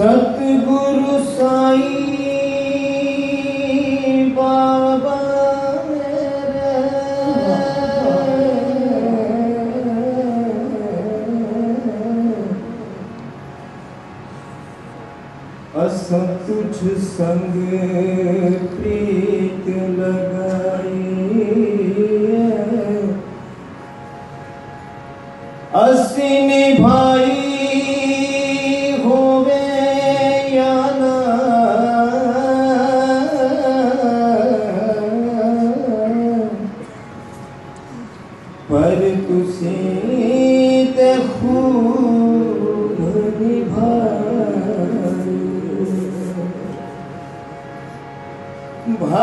सतगुरु साई बाबा असं तुझ संग प्रिय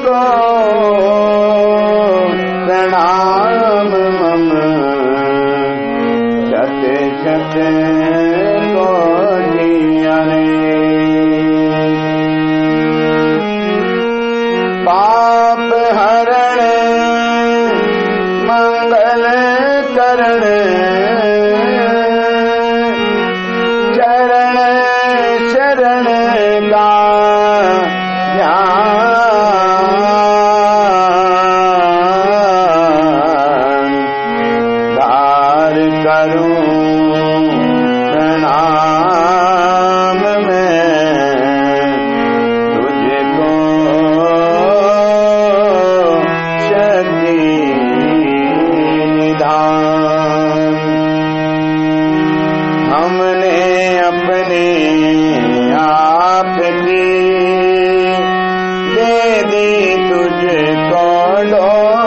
तुझको प्रणाम मम शत शत हमने अपने आप की दे दी तुझको लो